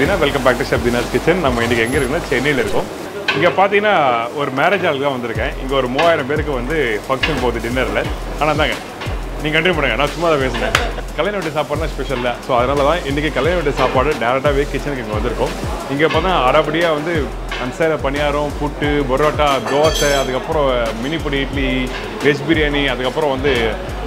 அப்படின்னா welcome back to Shabdina's kitchen நம்ம இன்றைக்கி எங்கே இருக்குன்னா சென்னையில் இருக்கோம். இங்கே பார்த்தீங்கன்னா ஒரு மேரேஜ் ஆளுக்கு தான் வந்திருக்கேன். இங்கே ஒரு மூவாயிரம் பேருக்கு வந்து ஃபங்க்ஷன் போகுது டின்னரில் ஆனால் தாங்க நீங்கள் கண்டினியூ பண்ணுங்கள் நான் சும்மா தான் பேசுகிறேன் கல்யாண வீட்டு சாப்பாடுலாம் ஸ்பெஷல் தான். ஸோ அதனால தான் இன்றைக்கி கல்யாண வீட்டு சாப்பாடு டேரெக்டாகவே கிச்சனுக்கு இங்கே வந்திருக்கோம். இங்கே பார்த்தா அரைபடியாக வந்து அன்சைல பணியாரம் புட்டு பரோட்டா தோசை அதுக்கப்புறம் மினி பொடி இட்லி வெஜ் பிரியாணி அதுக்கப்புறம் வந்து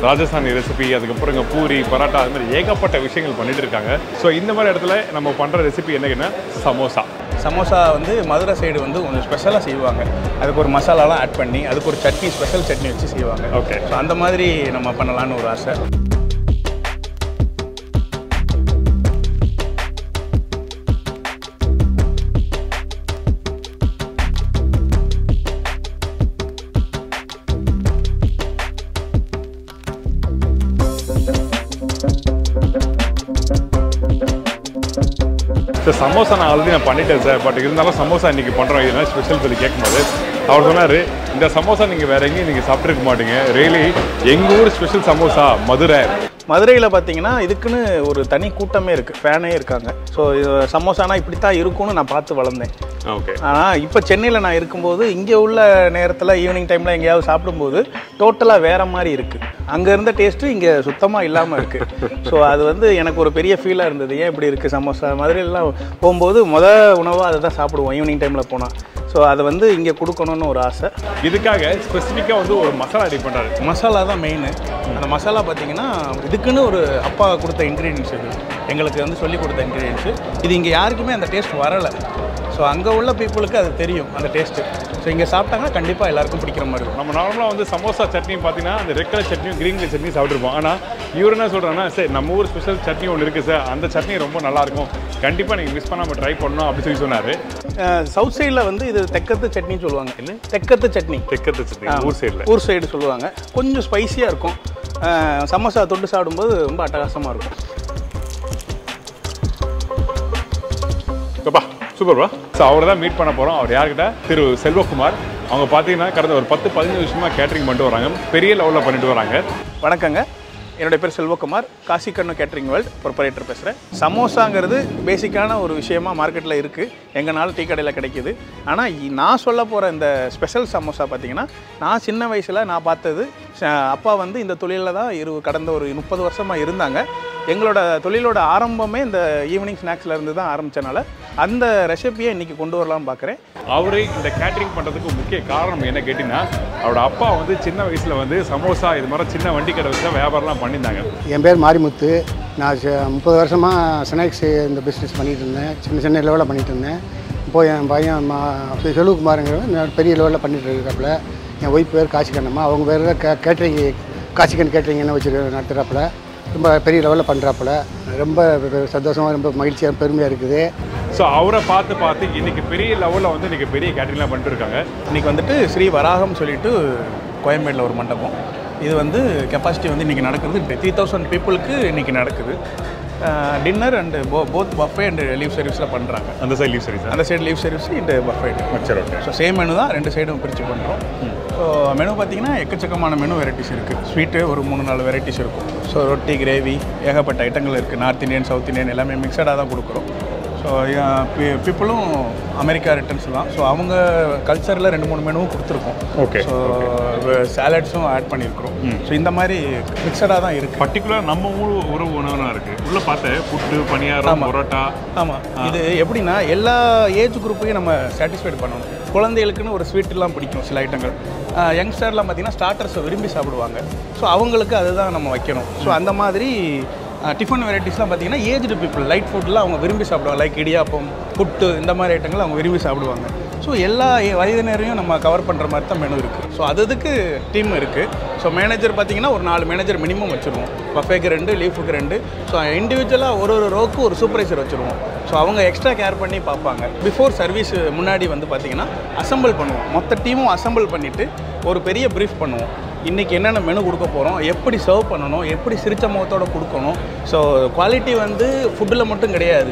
ராஜஸ்தானி ரெசிபி அதுக்கப்புறம் இங்கே பூரி பரோட்டா அது மாதிரி ஏகப்பட்ட விஷயங்கள் பண்ணிட்டு இருக்காங்க. ஸோ இந்த மாதிரி இடத்துல நம்ம பண்ணுற ரெசிபி என்னன்னா சமோசா. சமோசா வந்து மதுரை சைடு வந்து கொஞ்சம் ஸ்பெஷலாக செய்வாங்க. அதுக்கு ஒரு மசாலாலாம் ஆட் பண்ணி அதுக்கு ஒரு சட்னி ஸ்பெஷல் சட்னி வச்சு செய்வாங்க. Okay. ஸோ அந்த மாதிரி நம்ம பண்ணலான்னு ஒரு ஆசை. ஸோ சமோசா நான் ஆல்ரெடி நான் பண்ணிட்டேன் சார் பட் இருந்தாலும் சமோசா இன்னைக்கு பண்ணுறோம் இதெல்லாம் ஸ்பெஷல் சொல்லி கேட்கும்போது அவர் சொன்னார் இந்த சமோசா நீங்கள் வேற எங்கேயும் நீங்கள் சாப்பிட்ருக்க மாட்டீங்க. ரியலி எங்கள் ஊர் ஸ்பெஷல் சமோசா? மதுரை. மதுரையில் பார்த்தீங்கன்னா இதுக்குன்னு ஒரு தனி கூட்டமே இருக்குது ஃபேனே இருக்காங்க. ஸோ சமோசானா இப்படி தான் இருக்கும்னு நான் பார்த்து வளர்ந்தேன். ஓகே ஆனால் இப்போ சென்னையில் நான் இருக்கும்போது இங்கே உள்ள நேரத்தில் ஈவினிங் டைமில் எங்கேயாவது சாப்பிடும்போது டோட்டலாக வேற மாதிரி இருக்குது அங்கே இருந்த டேஸ்ட்டு இங்கே சுத்தமாக இல்லாமல் இருக்குது ஸோ அது வந்து எனக்கு ஒரு பெரிய ஃபீலாக இருந்தது. ஏன் இப்படி இருக்குது சமோசா? மதுரையிலலாம் போகும்போது முத உணவாக அதை தான் சாப்பிடுவோம் ஈவினிங் டைமில் போனால் ஸோ அதை வந்து இங்கே கொடுக்கணும்னு ஒரு ஆசை. இதுக்காக ஸ்பெசிஃபிக்காக வந்து ஒரு மசாலா ரெடி பண்ணுறாரு மசாலா தான் மெயின் அந்த மசாலா பார்த்தீங்கன்னா இதுக்குன்னு ஒரு அப்பா கொடுத்த இன்க்ரீடியன்ஸ் இது. எங்களுக்கு வந்து சொல்லி கொடுத்த இன்க்ரீடியன்ஸு இது இங்கே யாருக்குமே அந்த டேஸ்ட் வரலை. ஸோ அங்கே உள்ள பீப்புளுக்கு அது தெரியும் அந்த டேஸ்ட்டு ஸோ இங்கே சாப்பிட்டாங்கன்னா கண்டிப்பாக எல்லாருக்கும் பிடிக்கிற மாதிரி இருக்கும். நம்ம நார்மலாக வந்து சமோசா சட்னி பார்த்தீங்கன்னா அந்த ரெட் கலர் சட்னியும் கிரீன் கலர் சட்னி சாப்பிட்ருப்போம் ஆனால் இவர் என்ன சொல்கிறாங்கன்னா சரி நம்ம ஊர் ஸ்பெஷல் சட்னி ஒன்று இருக்குது சார் அந்த சட்னி ரொம்ப நல்லாயிருக்கும். கண்டிப்பாக நீங்கள் மிஸ் பண்ணாமல் ட்ரை பண்ணணும் அப்படின்னு சொல்லி சொன்னார். சவுத் சைடில் வந்து இது தெக்கத்து சட்னின்னு சொல்லுவாங்க. இல்லை தெக்கத்து சட்னி. தெக்கத்து சட்னி ஊர் சைடில் ஊர் சைடு சொல்லுவாங்க. கொஞ்சம் ஸ்பைசியாக இருக்கும். சமோசா தொட்டு சாப்பிடும்போது ரொம்ப அட்டகாசமாக இருக்கும். அப்பா சூப்பர் ப்ரோ ஸோ அவரை தான் மீட் பண்ண போகிறோம் அவர் யார்கிட்ட? திரு செல்வகுமார். அவங்க பார்த்தீங்கன்னா கடந்த ஒரு பத்து பதினஞ்சு வருஷமாக கேட்டரிங் பண்ணிட்டு வராங்க. பெரிய லெவலில் பண்ணிட்டு வராங்க. வணக்கங்க. என்னுடைய பேர் Selvakumar. Kasikannu catering world proprietor பேசுகிறேன் சமோசாங்கிறது பேசிக்கான ஒரு விஷயமா மார்க்கெட்டில் இருக்குது எங்கனாலும் டீ கடையில் கிடைக்கிது. ஆனால் நான் சொல்ல போகிற இந்த ஸ்பெஷல் சமோசா பார்த்தீங்கன்னா நான் சின்ன வயசில் நான் பார்த்தது அப்பா வந்து இந்த தொழிலில் தான் இரு கடந்த ஒரு முப்பது வருஷமாக இருந்தாங்க. எங்களோட தொழிலோட ஆரம்பமே இந்த ஈவினிங் ஸ்நாக்ஸில் இருந்து தான் ஆரம்பித்தனால அந்த ரெசிபியை இன்றைக்கி கொண்டு வரலாம்னு பார்க்குறேன் அவரு இந்த கேட்டரிங் பண்ணுறதுக்கு முக்கிய காரணம் என்ன கேட்டிங்கன்னா அவரோட அப்பா வந்து சின்ன வயசில் வந்து சமோசா இது மாதிரி சின்ன வண்டி கடை வச்சு தான் வியாபாரம்லாம் பண்ணியிருந்தாங்க. என் பேர் மாரிமுத்து. நான் ச- முப்பது வருஷமாக ஸ்நாக்ஸ் இந்த பிஸ்னஸ் பண்ணிகிட்டு இருந்தேன். சின்ன சின்ன லெவலில் பண்ணிகிட்டு இருந்தேன். இப்போ என் பையன் மா செல்வகுமாருங்கிறவன் நான் பெரிய லெவலில் பண்ணிட்டு இருக்காப்புல. என் ஒய்ஃப் பேர் காசிக்கண்ணம்மா. அவங்க பேர் கே கேட்ரிங் காசிக்கண் கேட்ரிங் என்ன வச்சு நடத்துகிறாப்புல ரொம்ப பெரிய லெவலில் பண்ணுறாப்புல ரொம்ப சந்தோஷமாக ரொம்ப மகிழ்ச்சியாக பெருமையாக இருக்குது. ஸோ அவரை பார்த்து பார்த்து இன்னைக்கு பெரிய லெவலில் வந்து இன்னைக்கு பெரிய கேட்டரிங்லாம் பண்ணிட்டு இருக்காங்க. இன்றைக்கி வந்துட்டு ஸ்ரீ வராகம் சொல்லிட்டு கோயம்பேடில் ஒரு மண்டபம். இது வந்து கெப்பாசிட்டி வந்து இன்றைக்கி நடக்குது. த்ரீ தௌசண்ட் பீப்புளுக்கு இன்றைக்கி நடக்குது. டின்னர் அண்டு போ போத் பஃபே அண்டு லீவ் சர்வீஸில் பண்ணுறாங்க அந்த சைட் லீவ் சரி சார் அந்த சைடு லீவ் சர்வீஸ் இந்த பஃபே சரி ஓகே ஸோ சேம் மெனு தான் ரெண்டு சைடும் பிரித்து பண்ணுறோம் ஸோ மெனு பார்த்தீங்கன்னா எக்கச்சக்கமான மெனு வெரைட்டிஸ் இருக்குது ஸ்வீட்டு ஒரு மூணு நாலு வெரைட்டிஸ் இருக்கும். ஸோ ரொட்டி கிரேவி ஏகப்பட்ட ஐட்டங்கள் இருக்குது நார்த் இந்தியன் சவுத் இந்தியன் எல்லாமே மிக்சடாக தான் கொடுக்குறோம். ஸோ பீப்புளும் அமெரிக்கா ரிட்டர்ன்ஸ் தான் ஸோ அவங்க கல்ச்சரில் ரெண்டு மூணு மெனுவும் கொடுத்துருக்கோம். Okay, ஸோ சாலட்ஸும் ஆட் பண்ணியிருக்கிறோம். ஸோ இந்த மாதிரி மிக்சடாக தான் இருக்குது பர்டிகுலர் நம்ம ஊர் உறவு உணவுனா இருக்கு. உள்ள பார்த்தேன் புட்டு பணியாரம் பரோட்டா. ஆமாம் இது எப்படின்னா எல்லா ஏஜ் குரூப்பையும் நம்ம சாட்டிஸ்ஃபைட் பண்ணணும். குழந்தைகளுக்குன்னு ஒரு ஸ்வீட்லாம் பிடிக்கும் சில ஐட்டங்கள் யங்ஸ்டர்லாம் பார்த்தீங்கன்னா ஸ்டார்டர்ஸை விரும்பி சாப்பிடுவாங்க. ஸோ அவங்களுக்கு அதுதான் நம்ம வைக்கணும். ஸோ அந்த மாதிரி டிஃபன் வெரைட்டிஸ்லாம் பார்த்தீங்கன்னா ஏஜ்டு பீப்புள் லைட் ஃபுட்லாம் அவங்க விரும்பி சாப்பிடுவாங்க. லைக் இடியாப்பம் புட்டு இந்த மாதிரி ஐட்டங்கள் அவங்க விரும்பி சாப்பிடுவாங்க. ஸோ எல்லா வயதினரையும் நம்ம கவர் பண்ணுற மாதிரி தான் மெனு இருக்குது ஸோ அது அதுக்கு டீம் இருக்குது ஸோ மேனேஜர் பார்த்தீங்கன்னா ஒரு நாலு மேனேஜர் மினிமம் வச்சுருவோம். பஃபேக்கு ரெண்டு லீஃபுக்கு ரெண்டு. ஸோ இண்டிவிஜுவலாக ஒரு ஒரு ரோக்கு ஒரு சூப்பர்வைசர் வச்சுருவோம். ஸோ அவங்க எக்ஸ்ட்ரா கேர் பண்ணி பார்ப்பாங்க. பிஃபோர் சர்வீஸ் முன்னாடி வந்து பார்த்தீங்கன்னா அசெம்பிள் பண்ணுவோம். மொத்த டீமும் அசெம்பிள் பண்ணிவிட்டு ஒரு பெரிய ப்ரீஃப் பண்ணுவோம். இன்றைக்கி என்னென்ன மெனு கொடுக்க போகிறோம் எப்படி சர்வ் பண்ணணும் எப்படி சிரிச்ச முகத்தோட கொடுக்கணும். ஸோ குவாலிட்டி வந்து ஃபுட்டில் மட்டும் கிடையாது.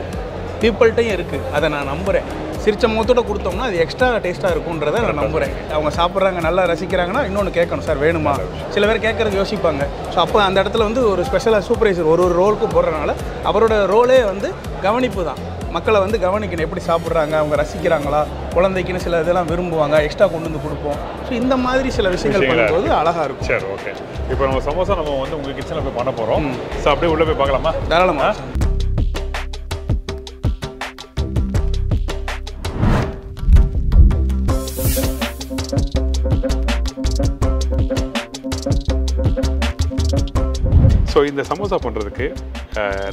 பீப்புள்கிட்டையும் இருக்குது அதை நான் நம்புகிறேன் சிரிச்ச முகத்தோட கொடுத்தோம்னா அது எக்ஸ்ட்ரா டேஸ்ட்டாக இருக்குன்றதை நான் நம்புகிறேன் அவங்க சாப்பிட்றாங்க நல்லா ரசிக்கிறாங்கன்னா இன்னொன்று கேட்கணும் சார் வேணுமா? சில பேர் கேட்குறது யோசிப்பாங்க. ஸோ அப்போ அந்த இடத்துல வந்து ஒரு ஸ்பெஷலாக சூப்பர்வைசர் ஒரு ஒரு ரோலுக்கும் போடுறதுனால அவரோட ரோலே வந்து கவனிப்பு தான். மக்களை வந்து கவனிக்கணும். எப்படி சாப்பிட்றாங்க அவங்க ரசிக்கிறாங்களா குழந்தைக்குன்னு சில இதெல்லாம் விரும்புவாங்க எக்ஸ்ட்ரா கொண்டு வந்து கொடுப்போம். ஸோ இந்த மாதிரி சில விஷயங்கள் பண்ணும்போது அழகாக இருக்கும். சரி ஓகே இப்போ நம்ம சமோசா நம்ம வந்து உங்கள் கிச்சனில் போய் பண்ண போகிறோம் ஸோ அப்படியே உள்ளே போய் பார்க்கலாமா? தாராளமாக ஸோ இந்த சமோசா பண்ணுறதுக்கு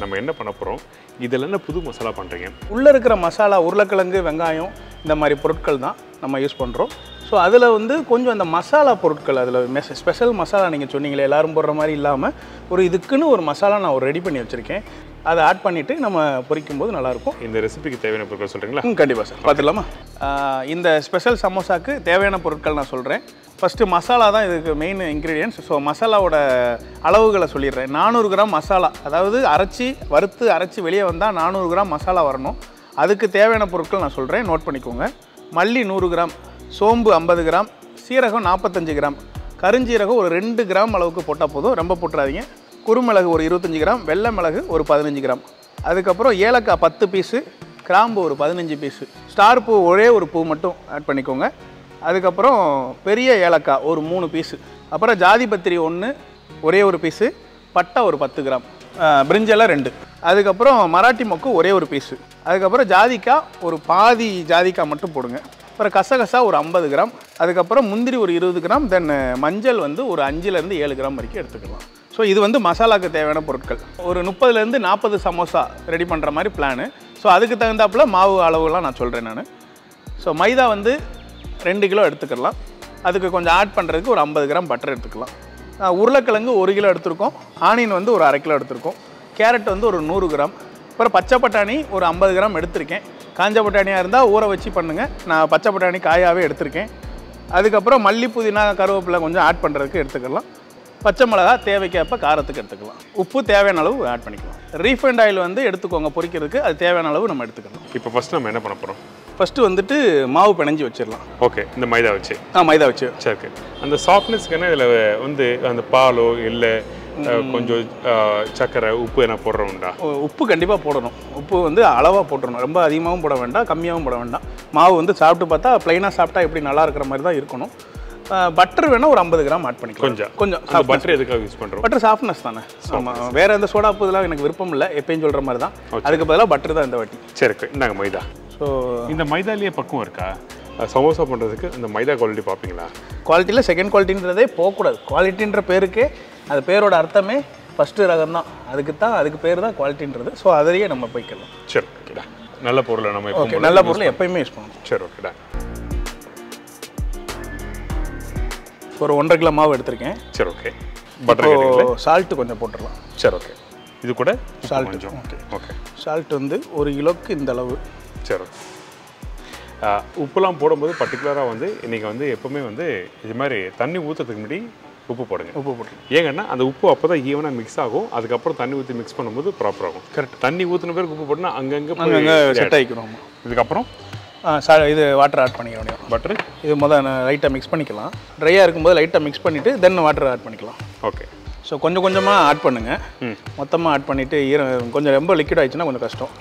நம்ம என்ன பண்ண போகிறோம் இதில் என்ன புது மசாலா பண்ணுறீங்க உள்ளே இருக்கிற மசாலா உருளைக்கிழங்கு வெங்காயம் இந்த மாதிரி பொருட்கள் தான் நம்ம யூஸ் பண்ணுறோம் ஸோ அதில் வந்து கொஞ்சம் அந்த மசாலா பொருட்கள் அதில் மெஸ் ஸ்பெஷல் மசாலா நீங்கள் சொன்னீங்களே எல்லாரும் போடுற மாதிரி இல்லாமல் ஒரு இதுக்குன்னு ஒரு மசாலா நான் ஒரு ரெடி பண்ணி வச்சுருக்கேன். அதை ஆட் பண்ணிவிட்டு நம்ம பொரிக்கும் போது நல்லாயிருக்கும். இந்த ரெசிபிக்கு தேவையான பொருட்கள் சொல்கிறீங்களா ம் கண்டிப்பாக சார். பார்த்துடலாமா? இந்த ஸ்பெஷல் சமோசாக்கு தேவையான பொருட்கள் நான் சொல்கிறேன் ஃபஸ்ட்டு மசாலா தான் இதுக்கு மெயின் இன்க்ரீடியன்ஸ் ஸோ மசாலாவோட அளவுகளை சொல்லிடுறேன். நானூறு கிராம் மசாலா அதாவது அரைச்சி வறுத்து அரைச்சி வெளியே வந்தால் நானூறு கிராம் மசாலா வரணும். அதுக்கு தேவையான பொருட்கள் நான் சொல்கிறேன் நோட் பண்ணிக்கோங்க. மல்லி நூறு கிராம் சோம்பு ஐம்பது கிராம் சீரகம் நாற்பத்தஞ்சு கிராம். கருஞ்சீரகம் ஒரு ரெண்டு கிராம் அளவுக்கு போட்டால் போதும். ரொம்ப போட்டுறாதீங்க. குறுமிளகு ஒரு இருபத்தஞ்சி கிராம் வெள்ளை மிளகு ஒரு பதினஞ்சு கிராம். அதுக்கப்புறம் ஏலக்காய் பத்து பீஸு கிராம்பு ஒரு பதினஞ்சு பீஸு ஸ்டார் பூ ஒரே ஒரு பூ மட்டும் ஆட் பண்ணிக்கோங்க. அதுக்கப்புறம் பெரிய ஏலக்காய் ஒரு மூணு பீஸு அப்புறம் ஜாதி பத்திரி ஒன்று ஒரே ஒரு பீஸு பட்டை ஒரு பத்து கிராம். பிரிஞ்செல்லாம் ரெண்டு. அதுக்கப்புறம் மராட்டி மொக்கு ஒரே ஒரு பீஸு அதுக்கப்புறம் ஜாதிக்காய் ஒரு பாதி ஜாதிக்காய் மட்டும் போடுங்க. அப்புறம் கசகசா ஒரு ஐம்பது கிராம். அதுக்கப்புறம் முந்திரி ஒரு இருபது கிராம். தென் மஞ்சள் வந்து ஒரு அஞ்சுலேருந்து ஏழு கிராம் வரைக்கும் எடுத்துக்கலாம். ஸோ இது வந்து மசாலாக்கு தேவையான பொருட்கள். ஒரு முப்பதுலேருந்து நாற்பது சமோசா ரெடி பண்ணுற மாதிரி பிளானு ஸோ அதுக்கு தகுந்தாப்புல மாவு அளவுலாம் நான் சொல்கிறேன் நான். ஸோ மைதா வந்து ரெண்டு கிலோ எடுத்துக்கலாம். அதுக்கு கொஞ்சம் ஆட் பண்ணுறதுக்கு ஒரு ஐம்பது கிராம் பட்டர் எடுத்துக்கலாம். உருளைக்கிழங்கு ஒரு கிலோ எடுத்திருக்கோம். ஆனியன் வந்து ஒரு அரை கிலோ எடுத்திருக்கோம். கேரட் வந்து ஒரு நூறு கிராம். அப்புறம் பச்சை பட்டாணி ஒரு ஐம்பது கிராம் எடுத்திருக்கேன். காஞ்ச பட்டாணியாக இருந்தால் ஊற வச்சு பண்ணுங்கள் நான் பச்சை பட்டாணி காயாகவே எடுத்திருக்கேன். அதுக்கப்புறம் மல்லி புதினா கருவேப்பிலை கொஞ்சம் ஆட் பண்ணுறதுக்கு எடுத்துக்கலாம். பச்சை மிளகா தேவைக்கேற்ப காரத்துக்கு எடுத்துக்கலாம். உப்பு தேவையான அளவு ஆட் பண்ணிக்கலாம். ரீஃபைண்ட் ஆயில் வந்து எடுத்துக்கோங்க பொரிக்கிறதுக்கு அது தேவையான அளவு நம்ம எடுத்துக்கலாம். இப்போ ஃபர்ஸ்ட் நம்ம என்ன பண்ண போகிறோம் ஃபஸ்ட்டு வந்துட்டு மாவு பிணைஞ்சு வச்சிடலாம். ஓகே இந்த மைதா வச்சு. ஆ மைதா வச்சு. சரி. அந்த சாஃப்ட்னஸ்க்கான இதில் வந்து அந்த பாலோ இல்லை கொஞ்சம் சர்க்கரை உப்பு என்ன போடுறோம்டா உப்பு கண்டிப்பாக போடணும். உப்பு வந்து அளவாக போட்டுறணும். ரொம்ப அதிகமாகவும் போட வேண்டாம் கம்மியாகவும் போட வேண்டாம். மாவு வந்து சாப்பிட்டு பார்த்தா ப்ளைனாக சாப்பிட்டா எப்படி நல்லா இருக்கிற மாதிரி தான் இருக்கணும். பட்டர் வேணால் ஒரு ஐம்பது கிராம் ஆட் பண்ணிக்கலாம். கொஞ்சம். கொஞ்சம் பட்டர் எதுக்காக யூஸ் பண்ணுறோம் பட்டர் சாஃப்ட்னஸ் தானே. ஆமாம் வேறு எந்த சோடா இதெல்லாம் எனக்கு விருப்பம் இல்லை. எப்பயும் சொல்கிற மாதிரி தான். அதுக்கு பதிலாக பட்டர் தான் இந்த வாட்டி. சரி. இந்தாங்க மைதா. ஸோ இந்த மைதாலேயே பக்குவம் இருக்கா? சமோசா பண்ணுறதுக்கு இந்த மைதா குவாலிட்டி பார்ப்பீங்களா? குவாலிட்டியில் செகண்ட் குவாலிட்டின்றதே போகக்கூடாது. குவாலிட்டின்ற பேருக்கே அது பேரோட அர்த்தமே ஃபஸ்ட்டு ரகம் தான். அதுக்கு தான் அதுக்கு பேர் தான் குவாலிட்டின்றது ஸோ அதையே நம்ம போய்க்கலாம். சரி ஓகேடா நல்ல பொருளை நம்ம ஓகே நல்ல பொருள் எப்பயுமே யூஸ் பண்ணணும். சரி ஓகேடா ஒரு ஒன்றரை கிலோ மாவு எடுத்திருக்கேன். சரி ஓகே பட்டர் சால்ட்டு கொஞ்சம் போட்டுடலாம். சரி ஓகே இது கூட கொஞ்சம். Okay. ஓகே சால்ட் வந்து ஒரு கிலோக்கு இந்த அளவு. சரி. ஆஹ், உப்புலாம் போடும்போது பர்டிகுலராக வந்து இன்றைக்கி வந்து எப்போவுமே வந்து இது மாதிரி தண்ணி ஊற்றுறதுக்கு முன்னாடி உப்பு போடுங்க. உப்பு போட்டுருலாம் ஏங்கன்னா அந்த உப்பு அப்போ தான் ஈவனாக மிக்ஸ் ஆகும். அதுக்கப்புறம் தண்ணி ஊற்றி மிக்ஸ் பண்ணும்போது ப்ராப்பர் ஆகும். Correct. தண்ணி ஊற்றின பேருக்கு உப்பு போட்டுனா அங்கங்கே செட் ஆகிக்கிறோம் இதுக்கப்புறம்? ஆ சா இது வாட்டர் ஆட் பண்ணிக்க வேண்டியது பட்டரு இது முதல் லைட்டாக மிக்ஸ் பண்ணிக்கலாம். ட்ரையாக இருக்கும்போது லைட்டாக மிக்ஸ் பண்ணிவிட்டு தென் வாட்டர் ஆட் பண்ணிக்கலாம். ஓகே ஸோ கொஞ்சம் கொஞ்சமாக ஆட் பண்ணுங்கள் மொத்தமாக ஆட் பண்ணிவிட்டு ஈர கொஞ்சம் ரொம்ப லிக்விட் ஆயிடுச்சுன்னா கொஞ்சம் கஷ்டம்.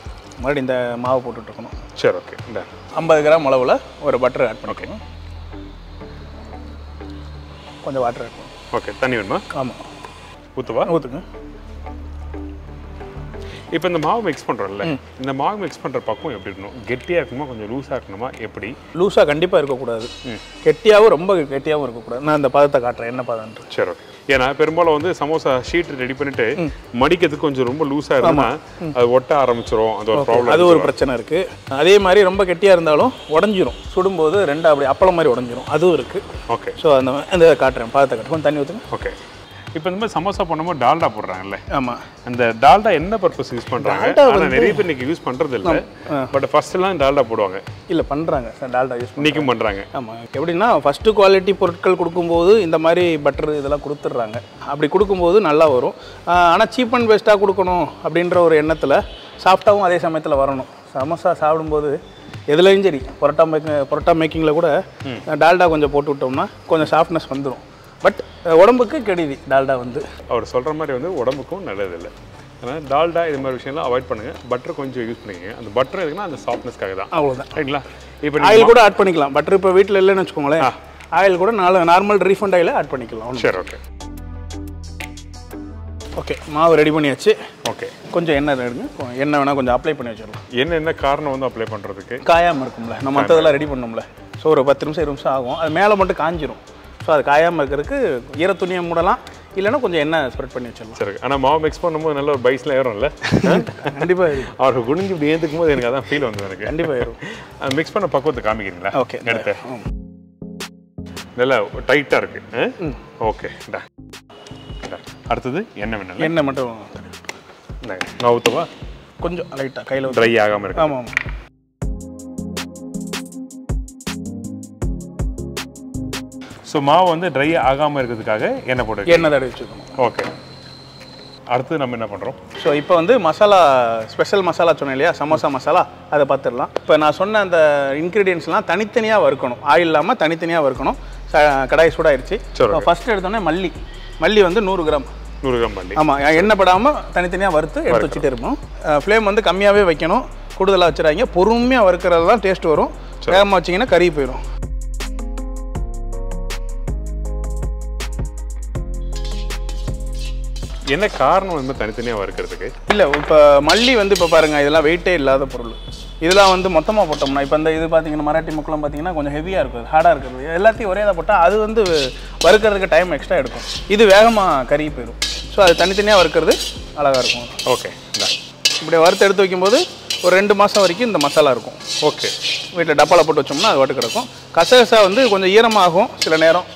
மறுபடியும் இந்த மாவு போட்டுட்டு இருக்கணும். சரி ஓகே இந்த ஐம்பது கிராம் அளவில் ஒரு பட்டர் ஆட் பண்ணிக்கோங்க கொஞ்சம் வாட்டர் ஆட் பண்ணுங்க ஓகே தண்ணி வேணுமா? ஆமாம் ஊற்றுவா ஊற்றுங்க இப்போ இந்த மாவு மிக்ஸ் பண்ணுறோம்ல இந்த மாவு மிக்ஸ் பண்ணுற பக்கம் எப்படி இருக்கணும்? கெட்டியாக இருக்கணுமா கொஞ்சம் லூஸாக இருக்கணுமா? எப்படி? லூஸாக கண்டிப்பாக இருக்கக்கூடாது. கெட்டியாகவும் ரொம்ப கெட்டியாகவும் இருக்கக்கூடாது. நான் இந்த பதத்தை காட்டுறேன் என்ன பதம்ன்றது சரி ஓகே ஏன்னா பெரும்பாலும் வந்து சமோசா ஷீட் ரெடி பண்ணிட்டு மடிக்கிறதுக்கு கொஞ்சம் ரொம்ப லூஸா இருந்தா அது ஒட்ட ஆரம்பிச்சிரும். அது ஒரு ப்ராப்ளம் அது ஒரு பிரச்சனை இருக்கு. அதே மாதிரி ரொம்ப கெட்டியா இருந்தாலும் உடஞ்சிரும். சுடும்போது ரெண்டு அப்படி அப்பளம் மாதிரி உடஞ்சிரும். அதுவும் இருக்கு. ஓகே ஸோ அந்த அந்த காட்டுறேன். பாதத்தை காட்டுறேன். தண்ணி ஊற்றுங்க ஓகே இப்போ இந்த மாதிரி சமோசா பண்ணும்போது டால்டா போடுறாங்கல்ல. ஆமாம் அந்த டால்டா என்ன பர்பஸ் யூஸ் ஆனா நிறைய பேர் இன்னைக்கு யூஸ் பண்றது இல்ல பட் ஃபர்ஸ்ட் எல்லாம் டால்டா போடுவாங்க. இல்லை பண்ணுறாங்க டால்டா யூஸ் பண்ணி இன்னைக்கும் பண்றாங்க. ஆமாம் எப்படின்னா ஃபஸ்ட்டு குவாலிட்டி பொருட்கள் கொடுக்கும்போது இந்த மாதிரி பட்டர் இதெல்லாம் கொடுத்துட்றாங்க. அப்படி கொடுக்கும்போது நல்லா வரும். ஆனால் சீப் அண்ட் பெஸ்ட்டாக கொடுக்கணும் அப்படின்ற ஒரு எண்ணத்தில் சாஃப்டாகவும் அதே சமயத்தில் வரணும். சமோசா சாப்பிடும்போது எதுலையும் சரி பரோட்டா மேக் பரோட்டா மேக்கிங்கில் கூட டால்டா கொஞ்சம் போட்டு விட்டோம்னா கொஞ்சம் சாஃப்ட்னஸ் வந்துடும் பட் உடம்புக்கு கெடுதி டால்டா வந்து. அவர் சொல்ற மாதிரி வந்து உடம்புக்கும் நல்லது இல்லை அதனால் டால்டா இது மாதிரி விஷயம்லாம் அவாய்ட் பண்ணுங்க. பட்டர் கொஞ்சம் யூஸ் பண்ணிக்கங்க. அந்த பட்டர் எதுக்குன்னா அந்த சாஃப்ட்னஸ்க்காக தான். அவ்வளோதான் ரைங்களா இப்போ ஆயில் கூட ஆட் பண்ணிக்கலாம். பட்டர் இப்போ வீட்டில் இல்லைன்னு வச்சுக்கோங்களேன். ஆயில் கூட நாலு நார்மல் ரீஃபண்ட் ஆயில் ஆட் பண்ணிக்கலாம். சரி ஓகே ஓகே மாவு ரெடி பண்ணியாச்சு. ஓகே கொஞ்சம் எண்ணெய் எடுங்க எண்ணெய் வேணால் கொஞ்சம் அப்ளை பண்ணி வச்சிடலாம். என்ன என்ன காரணம் வந்து அப்ளை பண்றதுக்கு? காயாமல் இருக்கும்ல. நம்ம மற்றதெல்லாம் ரெடி பண்ணோம்ல. ஸோ ஒரு பத்து நிமிஷம் இருபது நிமிஷம் ஆகும். அது மேலே மட்டும் காஞ்சிரும். ஸோ அது காயாமல் இருக்கிறதுக்கு ஈர துணியை மூடலாம். இல்லைன்னா கொஞ்சம் எண்ணெய் ஸ்ப்ரெட் பண்ணி வச்சிடலாம். சரி ஆனா மாவு மிக்ஸ் பண்ணும்போது நல்ல ஒரு பைஸ்ல ஏறும்ல? கண்டிப்பாக இருக்கும் அவர் குனிஞ்சு இப்படி ஏந்துக்கும் போது எனக்கு அதான் ஃபீல் வந்தது எனக்கு. கண்டிப்பாக அது மிக்ஸ் பண்ண பக்குவத்தை காமிக்கிறீங்களா? ஓகே எடுத்து. நல்லா டைட்டா இருக்கு. ஓகே அடுத்தது என்ன வேணும் எண்ணெய் மட்டும் நான் ஊற்றவா கொஞ்சம் லைட்டாக கையில் ட்ரை ஆகாம இருக்கு ஆமாம் ஆமாம். ஸோ மாவு வந்து ட்ரை ஆகாம இருக்கிறதுக்காக எண்ணெய் போட்டு எண்ணெய் தடவி வச்சுக்கணும் ஓகே அடுத்து நம்ம என்ன பண்றோம்? ஸோ இப்போ வந்து மசாலா ஸ்பெஷல் மசாலா சொன்னேன் இல்லையா? சமோசா மசாலா அதை பார்த்துடலாம். இப்போ நான் சொன்ன அந்த இன்க்ரீடியன்ஸ்லாம் தனித்தனியாக வறுக்கணும். ஆயில் இல்லாமல் தனித்தனியாக வறுக்கணும். கடாய் சூடாயிருச்சு. ஃபஸ்ட்டு எடுத்தோடனே மல்லி. மல்லி வந்து நூறு கிராம். நூறு கிராம் பண்ணி ஆமாம் எண்ணெய் படாமல் தனித்தனியாக வறுத்து எடுத்து வச்சுட்டே இருப்போம். ஃப்ளேம் வந்து கம்மியாகவே வைக்கணும். கூடுதலாக வச்சுறாங்க பொறுமையாக வறுக்கிறது தான் டேஸ்ட் வரும் வேகமாக வச்சிங்கன்னா கறி போயிடும் என்ன காரணம் வந்து தனித்தனியாக வறுக்கிறதுக்கு? இல்லை இப்போ மல்லி வந்து இப்போ பாருங்கள் இதெல்லாம் வெயிட்டே இல்லாத பொருள். இதெல்லாம் வந்து மொத்தமாக போட்டோம்னா இப்போ இந்த இது பார்த்தீங்கன்னா மராட்டி முக்கெல்லாம் பார்த்தீங்கன்னா கொஞ்சம் ஹெவியாக இருக்கும் ஹார்டாக இருக்கிறது. எல்லாத்தையும் ஒரே இதாக போட்டால் அது வந்து வறுக்கிறதுக்கு டைம் எக்ஸ்ட்ரா எடுக்கும். இது வேகமாக கறி போயிடும் ஸோ அது தனித்தனியாக வறுக்கிறது அழகாக இருக்கும். ஓகே இப்படி வறுத்து எடுத்து வைக்கும்போது ஒரு ரெண்டு மாதம் வரைக்கும் இந்த மசாலா இருக்கும். ஓகே வீட்டில் டப்பாவில் போட்டு வச்சோம்னா அது வாட்டு கிடக்கும். கசகசா வந்து கொஞ்சம் ஈரமாகும் சில நேரம்.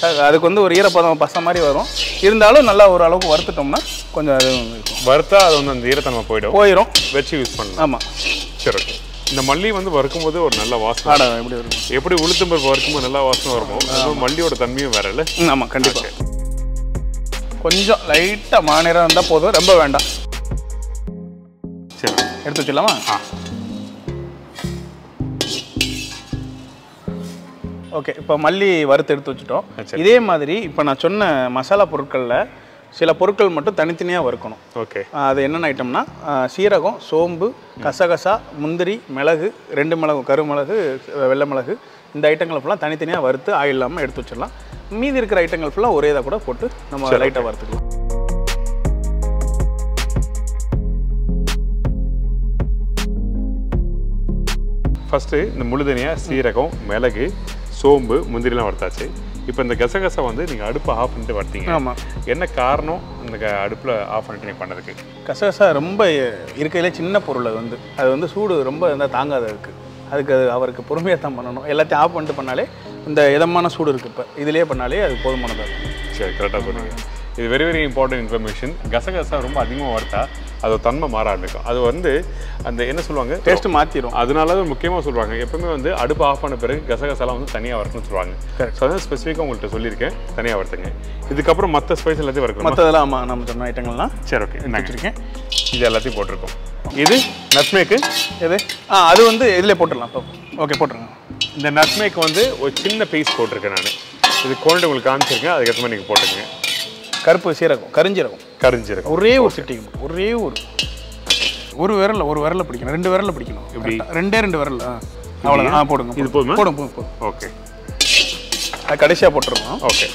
அதுக்கு வந்து ஒரு ஈரப்பதம் பசை மாதிரி வரும். இருந்தாலும் நல்லா ஒரு அளவுக்கு வறுத்துட்டோம்னா கொஞ்சம் அது இருக்கும். வறுத்தா அது வந்து அந்த ஈரத்தன்மை போயிடும். போயிடும் வச்சு யூஸ் பண்ணலாம். ஆமாம் சரி ஓகே இந்த மல்லி வந்து வறுக்கும்போது ஒரு நல்ல வாசனை ஆடை எப்படி இருக்கும் எப்படி உளுத்தம் பருப்பு வறுக்கும்போது நல்லா வாசனை வருமோ. மல்லியோட தன்மையும் வேற இல்ல. ஆமாம் கண்டிப்பாக கொஞ்சம் லைட்டாக மாநிறம் இருந்தால் போதும். ரொம்ப வேண்டாம். சரி. எடுத்து வச்சிடலாமா? ஆ. ஓகே இப்போ மல்லி வறுத்து எடுத்து வச்சுட்டோம். இதே மாதிரி இப்போ நான் சொன்ன மசாலா பொருட்களில் சில பொருட்கள் மட்டும் தனித்தனியாக வறுக்கணும். ஓகே அது என்னென்ன ஐட்டம்னா சீரகம் சோம்பு கசகசா முந்திரி மிளகு ரெண்டு மிளகு கருமிளகு வெள்ளை மிளகு இந்த ஐட்டங்கள் ஃபுல்லாக தனித்தனியாக வறுத்து ஆயில் இல்லாமல் எடுத்து வச்சிடலாம். மீதி இருக்கிற ஐட்டங்கள் ஃபுல்லாக ஒரே இதாக கூட போட்டு நம்ம லைட்டாக வறுத்துக்கலாம். ஃபஸ்ட்டு இந்த முழுதனியா சீரகம் மிளகு சோம்பு முந்திரிலாம் வறுத்தாச்சு. இப்போ இந்த கசகசா வந்து நீங்கள் அடுப்பை ஆஃப் பண்ணிட்டு வறுத்தீங்க. ஆமாம் என்ன காரணம் அந்த க- அடுப்புல ஆஃப் பண்ணிட்டு நீங்கள் பண்ணதுக்கு? கசகசா ரொம்ப இருக்கையிலே சின்ன பொருள் அது வந்து. அது வந்து சூடு ரொம்ப இருந்தால் தாங்காத இருக்குது அதுக்கு அது அவருக்கு பொறுமையாக தான் பண்ணணும். எல்லாத்தையும் ஆஃப் பண்ணிட்டு பண்ணாலே இந்த இதமான சூடு இருக்குது இப்போ. இதுலேயே பண்ணாலே அது போதுமானதாக இருக்கும். சரி கரெக்டாக சொன்னீங்க. இது வெரி வெரி இம்பார்ட்டன்ட் இன்ஃபர்மேஷன் கசகசா ரொம்ப அதிகமாக வறுத்தா அதோட தன்மை மாற ஆரம்பிக்கும். அது வந்து அந்த என்ன சொல்லுவாங்க? டேஸ்ட்டு மாற்றிடும் அதனால தான் முக்கியமாக சொல்லுவாங்க. எப்பவுமே வந்து அடுப்பு ஆஃப் பண்ண பிறகு கசகசாலாம் வந்து தனியாக வறுக்கணும்னு சொல்லுவாங்க. ஸோ அதான் ஸ்பெசிஃபிக்காக உங்கள்கிட்ட சொல்லியிருக்கேன். தனியாக வறுத்துங்க. இதுக்கப்புறம் மற்ற ஸ்பைஸ் எல்லாத்தையும் வறுக்கணும்? மற்றதெல்லாம் ஆமாம் நம்ம சொன்ன ஐட்டங்கள்லாம் சரி ஓகே நாங்கள் வச்சுருக்கேன். இது எல்லாத்தையும் போட்டிருக்கோம். இது நட்மேக்கு எது? ஆ அது வந்து இதில் போட்டுடலாம். ஓகே போட்டுருங்க. இந்த நட்மேக் வந்து ஒரு சின்ன பீஸ் போட்டிருக்கேன் நான். இது குவாலிட்டி உங்களுக்கு காமிச்சிருக்கேன். அதுக்கேற்ற மாதிரி நீங்கள் போட்டுக்கங்க. கருப்பு சீரகம் கருஞ்சீரகம். கரிஞ்சிருக்கும் ஒரே ஒரு சிட்டிங் மட்டும் ஒரே ஒரு. ஒரு விரல்ல ஒரு விரல்ல பிடிக்கணும் ரெண்டு விரல்ல பிடிக்கணும். இப்படி? ஆ. ரெண்டே ரெண்டு விரல் ஆ. அவ்வளோதான் ஆ போடுங்க இது போதுமா? போடும் போடும் போடும் ஓகே அது கடைசியாக போட்டுருக்கோம் ஓகே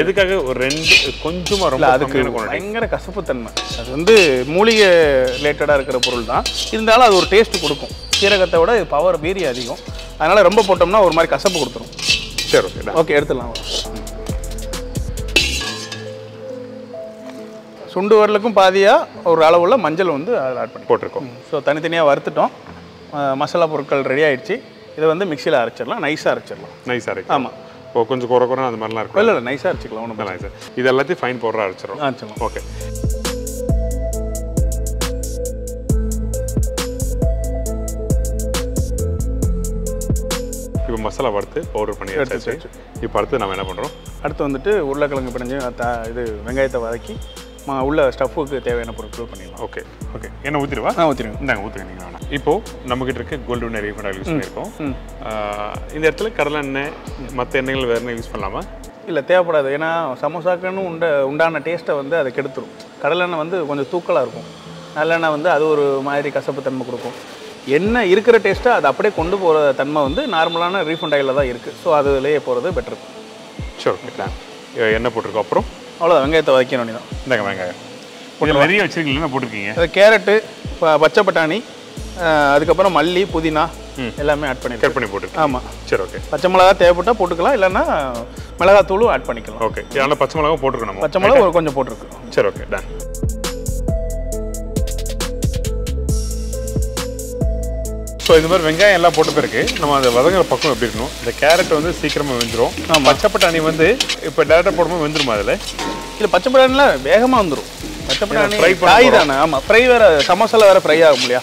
எதுக்காக ஒரு ரெண்டு கொஞ்சமா ரொம்ப அதுக்கு? பயங்கர கசப்புத்தன்மை. அது வந்து மூலிகை ரிலேட்டடாக இருக்கிற பொருள் தான். இருந்தாலும் அது ஒரு டேஸ்ட் கொடுக்கும். சீரகத்தை விட பவர் வீரி அதிகம். அதனால் ரொம்ப போட்டோம்னா ஒரு மாதிரி கசப்பு கொடுத்துரும். சரி ஓகே ஓகே எடுத்துடலாம். சுண்டு வரலுக்கும் பாதியாக ஒரு அளவுள்ள மஞ்சள் வந்து அதில் ஆட் பண்ணி போட்டிருக்கோம். ஸோ தனித்தனியாக வறுத்துட்டோம். மசாலா பொருட்கள் ரெடி ஆயிடுச்சு. இதை வந்து மிக்சியில் அரைச்சிடலாம். நைஸாக அரைச்சிடலாம். நைஸாக இருக்கு ஆமாம் இப்போ கொஞ்சம் குறை குறை அந்த மாதிரிலாம் இருக்கும். இல்லை இல்லை நைஸாக அரைச்சிக்கலாம். ஒன்றும் நைஸ் இது எல்லாத்தையும் ஃபைன் பவுடராக அரைச்சிடும் அரைச்சிடலாம். ஓகே இப்போ மசாலா வறுத்து பவுடர் பண்ணி எடுத்து இப்போ அடுத்து நம்ம என்ன பண்ணுறோம் அடுத்து வந்துட்டு உருளைக்கிழங்கு பிணைஞ்சு த இது வெங்காயத்தை வதக்கி உள்ள ஸ்டஃப்புக்கு தேவையான பொருட்கள் பண்ணிடலாம். Okay okay. என்ன ஊற்றிடுவா ஆ ஊற்றிடுங்க இந்தாங்க ஊற்றுங்க நீங்கள் வேணாம். இப்போ நம்மகிட்ட இருக்க gold winner refined oil use பண்ணியிருக்கோம். இந்த இடத்துல கடலை எண்ணெய் மற்ற எண்ணெய்கள் வேறு எண்ணெய் யூஸ் பண்ணலாமா? இல்லை தேவைப்படாது. ஏன்னா சமோசாக்குன்னு உண்ட உண்டான டேஸ்ட்டை வந்து அதை கெடுத்துரும். கடலெண்ணெய் வந்து கொஞ்சம் தூக்கலாக இருக்கும். நல்லெண்ணெய் வந்து அது ஒரு மாதிரி கசப்பு தன்மை கொடுக்கும். எண்ணெய் இருக்கிற டேஸ்ட்டை அது அப்படியே கொண்டு போகிற தன்மை வந்து நார்மலான ரீஃபண்ட் ஆயிலில் தான் இருக்குது ஸோ அதுலேயே போகிறது பெட்டர் ஓகே எண்ணெய் போட்டிருக்கோம். அப்புறம்? அவ்வளோதான் வெங்காயத்தை வதக்கிற வேண்டியதான் இந்தாங்க வெங்காயம். இதில் நிறைய வச்சிருக்கீங்களா? போட்டிருக்கீங்க? அது கேரட்டு பச்சை பட்டாணி அதுக்கப்புறம் மல்லி புதினா எல்லாமே ஆட் பண்ணிருக்கேன் கட் பண்ணி போட்டுருக்கேன் ஆமாம் சரி ஓகே பச்சை மிளகா தேவைப்பட்டால் போட்டுக்கலாம் இல்லைன்னா மிளகாத்தூளும் ஆட் பண்ணிக்கலாம். ஓகே ஆனால் பச்சை மிளகாவும் போட்டுருக்கணும் பச்சை மிளகா கொஞ்சம் போட்டிருக்கு சரி ஓகே டன் ஸோ இந்த மாதிரி வெங்காயம் எல்லாம் போட்ட பிறகு நம்ம அந்த வதங்குற பக்கம் எப்படி இருக்கணும்? இந்த கேரட் வந்து சீக்கிரமாக வெந்துடும் ஆமா. பச்சை பட்டாணி வந்து இப்போ டேரெக்டாக போடும்போது வெந்துருமா அதில்? இல்லை பச்சை பட்டாணிலாம் வேகமாக வந்துடும் பச்சை பட்டாணி fry பண்ண காய் தானே. ஆமாம் ஃப்ரை வேறு சமோசாவில் வேறு ஃப்ரை ஆகும் இல்லையா?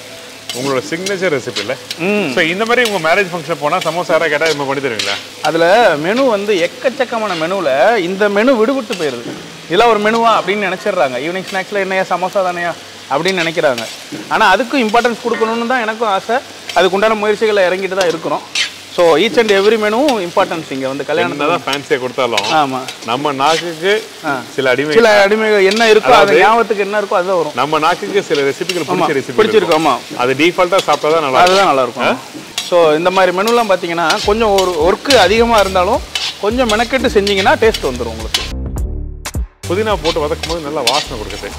உங்களோட சிக்னேச்சர் ரெசிபி இல்லை? ம். ஸோ இந்த மாதிரி உங்கள் மேரேஜ் ஃபங்க்ஷன் போனால் சமோசா யாராவது கேட்டால் இது பண்ணி தருவீங்களா? அதில் மெனு வந்து எக்கச்சக்கமான மெனுவில் இந்த மெனு விடுபட்டு போயிடுது இதெல்லாம் ஒரு மெனுவா அப்படின்னு நினச்சிடுறாங்க. ஈவினிங் ஸ்நாக்ஸில் என்னையா சமோசா தானையா அப்படின்னு நினைக்கிறாங்க. ஆனால் அதுக்கும் இம்பார்ட்டன்ஸ் கொடுக்கணும்னு தான் எனக்கும் ஆசை. அதுக்குண்டான முயற்சிகளை இறங்கிட்டு தான் இருக்கிறோம். ஸோ ஈச் அண்ட் எவ்ரி மெனுவும் இம்பார்ட்டன்ஸ் இங்கே வந்து கல்யாணம் என்னதான் ஃபேன்சியாக கொடுத்தாலும் ஆமாம் நம்ம நாக்குக்கு சில அடிமை சில அடிமைகள் என்ன இருக்கோ அது ஞாபகத்துக்கு என்ன இருக்கோ அதுதான் வரும். நம்ம நாக்குக்கு சில ரெசிபிகள் பிடிச்ச ரெசிபி பிடிச்சிருக்கு ஆமாம் அது டிஃபால்ட்டாக சாப்பிட்டா தான் நல்லா அதுதான் நல்லா இருக்கும். ஸோ இந்த மாதிரி மெனுலாம் பார்த்தீங்கன்னா கொஞ்சம் ஒரு ஒர்க்கு அதிகமாக இருந்தாலும் கொஞ்சம் மெனக்கெட்டு செஞ்சீங்கன்னா டேஸ்ட் வந்துடும் உங்களுக்கு. புதினா போட்டு வதக்கும் போது நல்லா வாசனை கொடுக்குது.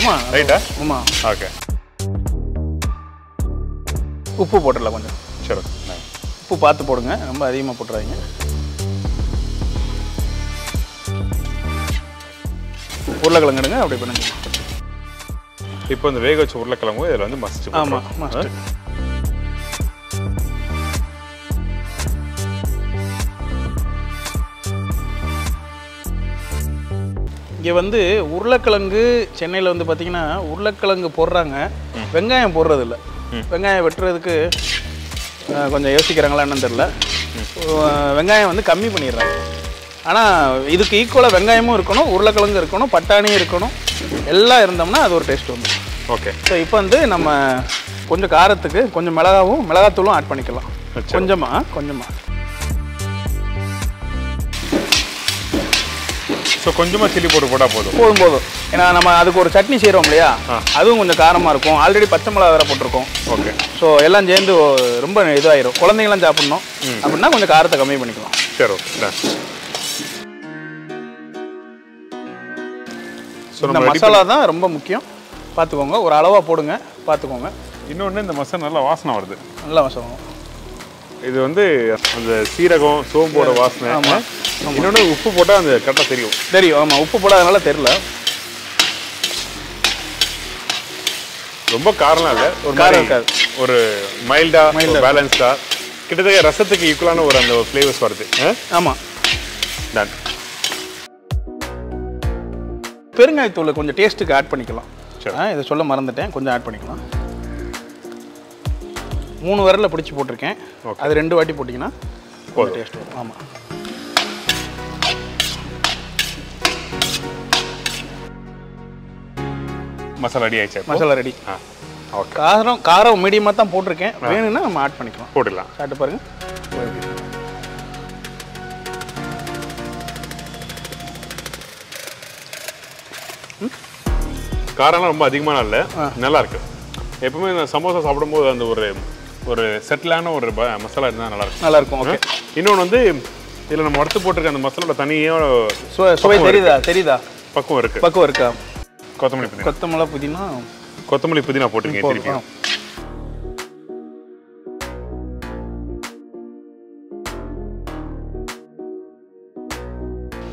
ஆமாம் ரைட்டா ஆமாம் ஓகே உப்பு போட்டுடலாம் கொஞ்சம். சரி. உப்பு பார்த்து போடுங்க. ரொம்ப அதிகமாக போட்டுறாதீங்க. உருளைக்கிழங்கு எடுங்க அப்படி பண்ணுங்க. இப்போ இந்த வேக வச்ச உருளைக்கிழங்கு இதில் வந்து மசிச்சு ஆமாம் இங்கே வந்து உருளைக்கிழங்கு சென்னையில் வந்து பார்த்தீங்கன்னா உருளைக்கிழங்கு போடுறாங்க. வெங்காயம் போடுறது இல்ல வெங்காயம் வெட்டுறதுக்கு கொஞ்சம் யோசிக்கிறாங்களா என்னன்னு தெரில வெங்காயம் வந்து கம்மி பண்ணிடுறாங்க. ஆனால் இதுக்கு ஈக்குவலாக வெங்காயமும் இருக்கணும் உருளைக்கிழங்கு இருக்கணும் பட்டாணியும் இருக்கணும் எல்லாம் இருந்தோம்னா அது ஒரு டேஸ்ட் வந்துடும் ஓகே. ஸோ இப்போ வந்து நம்ம கொஞ்சம் காரத்துக்கு கொஞ்சம் மிளகாவும் மிளகாத்தூளும் ஆட் பண்ணிக்கலாம். சரி. கொஞ்சமா. ஸோ கொஞ்சமாக சில்லி போட்டு போட்டால் போதும். போதும் போதும். ஏன்னா நம்ம அதுக்கு ஒரு சட்னி செய்கிறோம் இல்லையா? அதுவும் கொஞ்சம் காரமாக இருக்கும். ஆல்ரெடி பச்சை மிளகா வேற போட்டிருக்கோம். ஓகே ஸோ எல்லாம் சேர்ந்து ரொம்ப இதாயிரும். குழந்தைங்களாம் சாப்பிடணும். அப்படின்னா கொஞ்சம் காரத்தை கம்மி பண்ணிக்கலாம். சரி ஓகே இந்த மசாலா தான் ரொம்ப முக்கியம். பார்த்துக்கோங்க. ஒரு அளவாக போடுங்க. பார்த்துக்கோங்க. இன்னொன்று இந்த மசாலா நல்லா வாசனை வருது. நல்லா மசாலா இது வந்து அந்த சீரகம் சோம்போட வாசனை. இன்னொன்று உப்பு போட்டால் அந்த கரெக்டாக தெரியும். தெரியும் ஆமாம் உப்பு போடாதனால தெரில ரொம்ப காரம்லாம் இல்லை. ஒரு காரம் இருக்காது. ஒரு மைல்டா Mild-ஆ. பேலன்ஸ்டா கிட்டத்தட்ட ரசத்துக்கு ஈக்குவலான ஒரு அந்த ஃப்ளேவர்ஸ் வருது. ஆமாம் டன் பெருங்காயத்தூள் கொஞ்சம் டேஸ்ட்டுக்கு ஆட் பண்ணிக்கலாம். இதை சொல்ல மறந்துட்டேன். கொஞ்சம் ஆட் பண்ணிக்கலாம். மூணு விரல்ல பிடிச்சி போட்டிருக்கேன். அது ரெண்டு வாட்டி போட்டிங்கன்னா. டேஸ்ட் வரும். ஆமாம் மசாலா ரெடி ஆயிடுச்சு? மசாலா ரெடி ஆ ஓகே காரம் காரம் மீடியமாக தான் போட்டிருக்கேன். வேணும்னா நம்ம ஆட் பண்ணிக்கலாம். போட்டுடலாம் சாப்பிட்டு பாருங்க. காரம்லாம் ரொம்ப அதிகமான இல்லை. நல்லா இருக்கு எப்பவுமே இந்த சமோசா சாப்பிடும்போது அந்த ஒரு ஒரு செட்டிலான ஒரு மசாலா இருந்தால் நல்லா இருக்கும் நல்லா இருக்கும் ஓகே இன்னொன்று வந்து இதில் நம்ம வறுத்து போட்டிருக்க அந்த மசாலோட தனியாக சுவை சுவை தெரியுதா? தெரியுதா? பக்குவம் இருக்கு. பக்குவம் இருக்கா? கொத்தமல்லி புதினா. கொத்தமல்லி புதினா. கொத்தமல்லி புதினா போட்டிருக்கீங்க போதும். திருப்பி.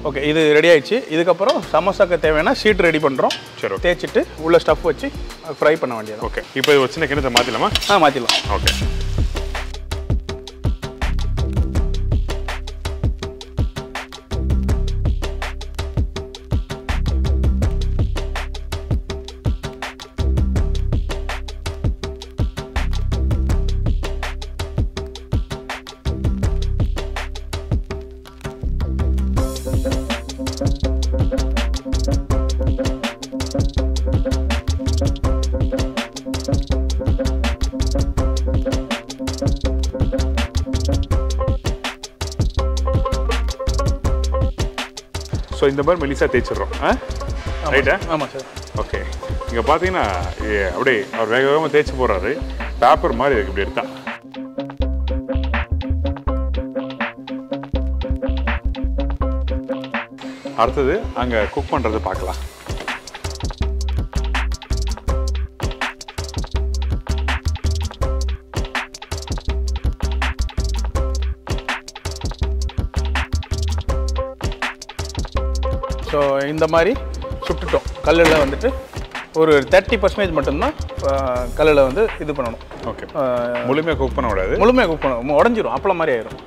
ஓகே இது ரெடி ஆயிடுச்சு. இதுக்கப்புறம் சமோசாக்கு தேவையான ஷீட் ரெடி பண்ணுறோம் சரி தேய்ச்சிட்டு உள்ள ஸ்டஃப் வச்சு ஃப்ரை பண்ண வேண்டியது ஓகே இப்போ ஒரு சின்ன கிணத்தை மாற்றிடலாமா ஆ மாற்றிடலாம் ஓகே இந்த மாதிரி மெலிசா தேய்ச்சிடுறோம். ஆ? ரைட்டா ஆமாம் சார் ஓகே இங்கே பார்த்தீங்கன்னா அப்படியே அவர் வேக வேகமாக தேய்ச்சி போடுறாரு. பேப்பர் மாதிரி இருக்கு இப்படி எடுத்தா. அடுத்தது அங்கே குக் பண்ணுறது பார்க்கலாம் இந்த மாதிரி சுட்டுட்டோம். கல்லில் வந்துட்டு ஒரு தேர்ட்டி பர்சன்டேஜ் மட்டும்தான் கல்லில் வந்து இது பண்ணணும். ஓகே. முழுமையாக குக் பண்ண விடாது முழுமையாக குக் பண்ணணும் உடஞ்சிரும் அப்பளம் மாதிரி ஆயிரும்.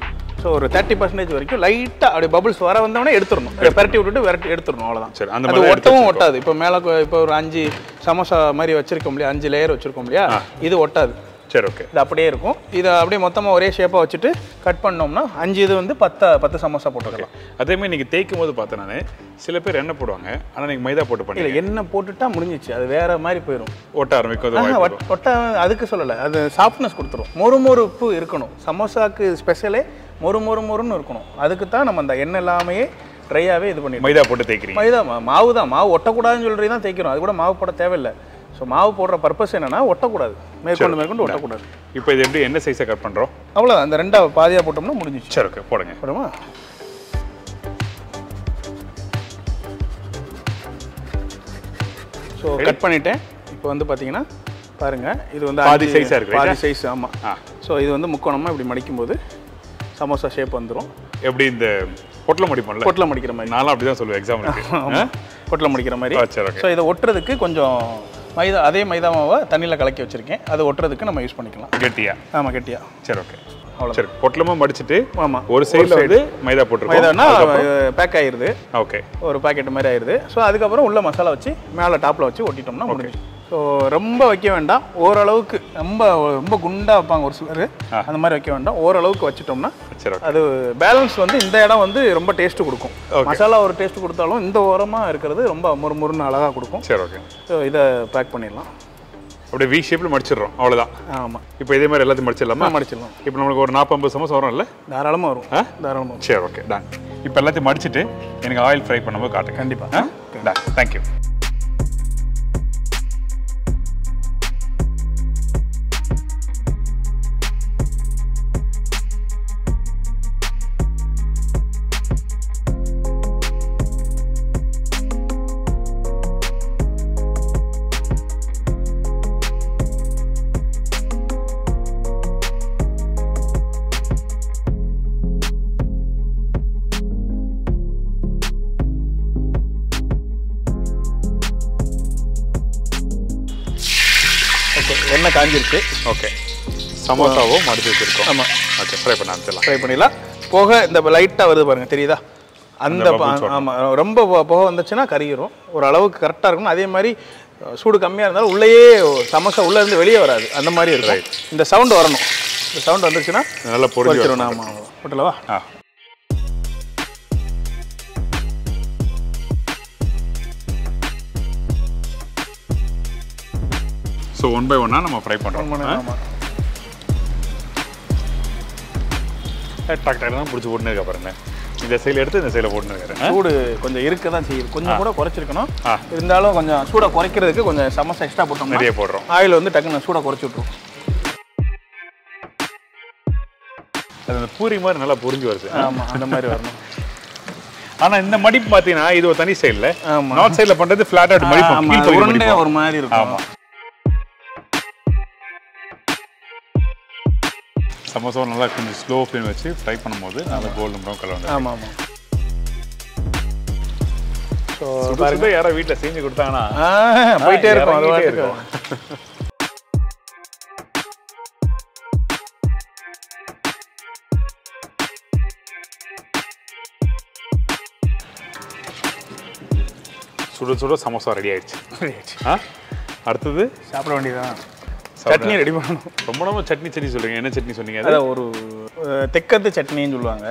ஸோ ஒரு தேர்ட்டி பர்சன்டேஜ் வரைக்கும் லைட்டாக அப்படியே பபிள்ஸ் வர வந்தோடனே எடுத்துடணும். பெரட்டி விட்டுட்டு விரட்டி எடுத்துடணும் அவ்வளோதான் சரி, அந்த மாதிரி ஒட்டவும் ஒட்டாது. இப்போ மேலே இப்போ ஒரு அஞ்சு சமோசா மாதிரி வச்சிருக்கோம் இல்லையா? அஞ்சு லேயர் வச்சிருக்கோம் இல்லையா? இது ஒட்டாது. சரி ஓகே இது அப்படியே இருக்கும். இதை அப்படியே மொத்தமாக ஒரே ஷேப்பாக வச்சுட்டு கட் பண்ணோம்னா அஞ்சு இது வந்து பத்து பத்து சமோசா போட்டுக்கலாம். அதே மாதிரி நீங்கள் தேய்க்கும் போது பார்த்தேன் நான் சில பேர் எண்ணெய் போடுவாங்க. ஆனால் நீங்கள் மைதா போட்டு பண்ணி இல்லை எண்ணெய் போட்டுட்டா முடிஞ்சிச்சு. அது வேற மாதிரி போயிடும் ஓட்ட ஆரம்பிக்கும் ஒட்ட அதுக்கு சொல்லலை. அது சாஃப்ட்னஸ் கொடுத்துரும். மொறு மொறுப்பு இருக்கணும். சமோசாக்கு ஸ்பெஷலே மொறு மொறு மொறுன்னு இருக்கணும். அதுக்கு தான் நம்ம அந்த எண்ணெய் இல்லாமையே ட்ரையாகவே இது பண்ணிடுவோம் மைதா போட்டு தேய்க்கிறீங்க. மைதா மாவு தான். மாவு ஒட்டக்கூடாதுன்னு சொல்லி தான் தேய்க்கிறோம். அது கூட மாவு போட தேவையில்லை. ஸோ மாவு போடுற பர்பஸ் என்னன்னா ஒட்டக்கூடாது. மேற்கொண்டு மேற்கொண்டு ஒட்டக்கூடாது. இப்போ இது எப்படி என்ன சைஸை கட் பண்ணுறோம் அவ்வளோதான் அந்த ரெண்டா பாதியாக போட்டோம்னா முடிஞ்சிச்சு. சரி ஓகே போடுங்க. போடுமா? ஸோ கட் பண்ணிட்டேன். இப்போ வந்து பார்த்தீங்கன்னா பாருங்க இது வந்து பாதி அஞ்சு- size ஆ இருக்கு, பாதி? சைஸ் ஆமாம் ஸோ இது வந்து முக்கோணமாக இப்படி மடிக்கும்போது சமோசா ஷேப் வந்துடும் எப்படி இந்த பொட்டலம் முடிப்போம்ல? பொட்டில் மடிக்கிற மாதிரி. நானும் அப்படி தான் சொல்லுவேன் எக்ஸாம்பிளுக்கு பொட்டில் மடிக்கிற மாதிரி. ஸோ இதை ஒட்டுறதுக்கு கொஞ்சம் மைதா அதே மைதா மாவை தண்ணியில் கலக்கி வச்சுருக்கேன். அதை ஒட்டுறதுக்கு நம்ம யூஸ் பண்ணிக்கலாம். கெட்டியா? ஆமாம் கெட்டியா. சரி ஓகே அவ்வளவுதான். சரி பொட்டலமா மடிச்சிட்டு ஆமாம் ஒரு சைடில் வந்து மைதா போட்டிருக்கோம். மைதானா பேக் ஆயிருது. ஓகே ஒரு பாக்கெட் மாதிரி ஆயிடுது ஸோ அதுக்கப்புறம் உள்ள மசாலா வச்சு மேலே டாப்பில் வச்சு ஒட்டிட்டோம்னா முடிஞ்சு ஸோ ரொம்ப வைக்க வேண்டாம். ஓரளவுக்கு ரொம்ப ரொம்ப குண்டா வைப்பாங்க ஒரு சிலர். அந்த மாதிரி வைக்க வேண்டாம். ஓரளவுக்கு வச்சுட்டோம்னா அது பேலன்ஸ் வந்து இந்த இடம் வந்து ரொம்ப டேஸ்ட் கொடுக்கும். மசாலா ஒரு டேஸ்ட் கொடுத்தாலும் இந்த ஓரமாக இருக்கிறது ரொம்ப முறுமுறுன்னு அழகாக கொடுக்கும். சரி ஓகே. ஸோ இதை பேக் பண்ணிடலாம். அப்படியே வி ஷேப்பில் மடிச்சிடுறோம். அவ்வளோதான் ஆமாம் இப்போ இதே மாதிரி எல்லாத்தையும் மடிச்சிடலாமா? மடிச்சிடலாம். இப்போ நம்மளுக்கு ஒரு நாற்பது சமோசம் வரும்ல? தாராளமாக வரும். தாராளமாக வரும். சரி ஓகே. டன் இப்போ எல்லாத்தையும் மடிச்சிட்டு எனக்கு ஆயில் ஃப்ரை பண்ணும்போது காட்டுங்க. கண்டிப்பா. டன் தேங்க்யூ காஞ்சிருச்சு. ஓகே. சமோசாவும் மடிச்சு வச்சிருக்கோம். ஆமா. ஓகே ஃப்ரை பண்ண ஆரம்பிச்சிடலாம். ஃப்ரை பண்ணிடலாம். போக இந்த லைட்டாக வருது பாருங்க தெரியுதா? அந்த. ஆமாம் ரொம்ப புகை வந்துச்சுன்னா கருகிரும். ஒரு அளவுக்கு கரெக்டாக இருக்கணும் அதே மாதிரி சூடு கம்மியாக இருந்தாலும் உள்ளேயே சமோசா உள்ளே இருந்து வெளியே வராது. அந்த மாதிரி இருக்கும். இந்த சவுண்ட் வரணும். இந்த சவுண்ட் வந்துச்சுன்னா நல்லா. வச்சிரும் ஆமாம் ஆமாம் போட்டலவா ஆ. ஸோ ஒன் பை ஒன்னாக நம்ம ஃப்ரை பண்ணுறோம் ஆமாம் டக் டக் தான் பிடிச்சி போட்டுன்னு இருக்க பாருங்க. இந்த சைடில் எடுத்து இந்த சைடில் போட்டுன்னு இருக்கிறேன் சூடு கொஞ்சம் இருக்க தான் செய்யுது. கொஞ்சம் கூட குறைச்சிருக்கணும். இருந்தாலும் கொஞ்சம் சூடை குறைக்கிறதுக்கு கொஞ்சம் சமோசா எக்ஸ்ட்ரா போட்டோம்னா நிறைய போடுறோம் ஆயில் வந்து டக்குன்னு சூடை குறைச்சி விட்ரும் அது அந்த பூரி மாதிரி நல்லா புரிஞ்சு வருது. ஆமாம் அந்த மாதிரி வரணும். ஆனா இந்த மடிப்பு பார்த்தீங்கன்னா இது ஒரு தனி சைடில். நார்த் சைடில் பண்ணுறது ஃப்ளாட் அவுட் மடிப்போம். ஒரு மாதிரி இருக்கும். ஆமா. சமோசாவும் நல்லா கொஞ்சம் ஸ்லோ ஃப்ளேம் வச்சு ஃப்ரை பண்ணும்போது நல்லா கோல்டன் ப்ரௌன் கலர் வந்து ஆமா ஆமா. ஸோ சுட யாரோ வீட்டில் செஞ்சு கொடுத்தாங்கன்னா போயிட்டே இருக்கும் அது இறங்கிட்டே பாட்டுக்கு. சுட சுட சமோசா ரெடி ஆயிடுச்சு. ஆ அடுத்தது? சாப்பிட வேண்டியதான் சட்னி ரெடி பண்ணணும். ரொம்ப ரொம்ப சட்னி சட்னி சொல்றீங்க. என்ன சட்னி சொன்னீங்க அது? அதான் ஒரு தெக்கத்து சட்னின்னு சொல்லுவாங்க.